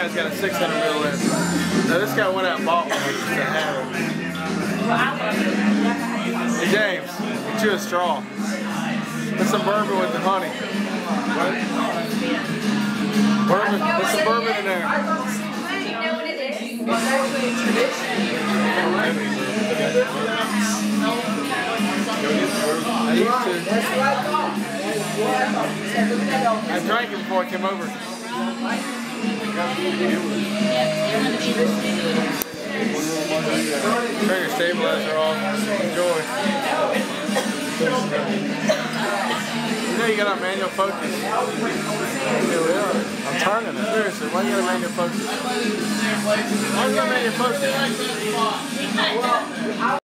guy's got a 600 milliliter. Now this guy went out and bought one just to have it. Hey James, get you a straw. Put some bourbon with the honey. Right? Bourbon, put some bourbon in there. What. I used to. What what I drank it before I came over. Turn your stabilizer off. Enjoy. You know you got a manual focus. Here we are. I'm turning it. Seriously, why you got a manual focus? Why you got a manual focus?